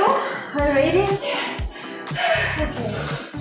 Are you ready? Okay.